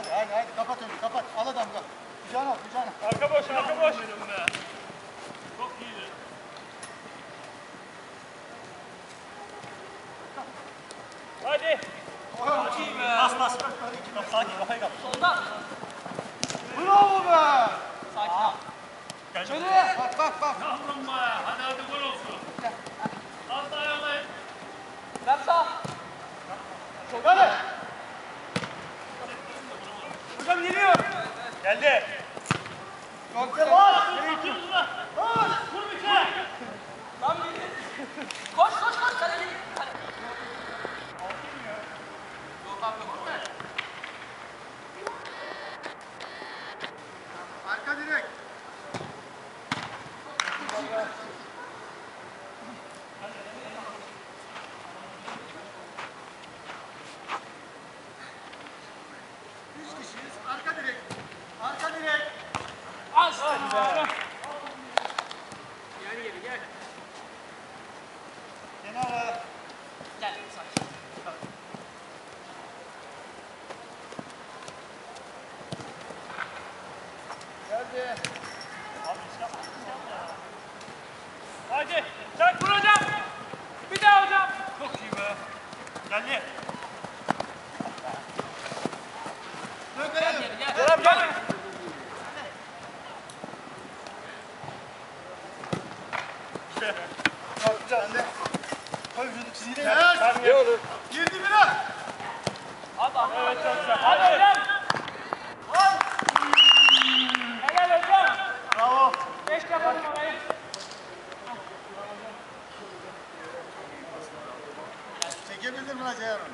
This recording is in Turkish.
Hadi hadi hadi kapat önce kapat. Al adamı. Kucağına al kucağına. Arka boş arka boş. Çok iyiydi. Hadi. Hadi be. Bas bas. Sakin kafayı kap. Solda. Bravo be. Sakin. Şöyle. Bak bak bak. Yavrum be. Hadi hadi gol olsun. Gel. geliyor. Geldi. Kontrol. Free kick. Kalkacağız. Sen de koy vücudu çizgiyle gel. Ne olur? Girdi biraz. Hadi abi. Evet çok güzel. Hadi hocam. Helal hocam. Bravo. Geç kapatalım orayı. Çekebildin mi Hacı Harun?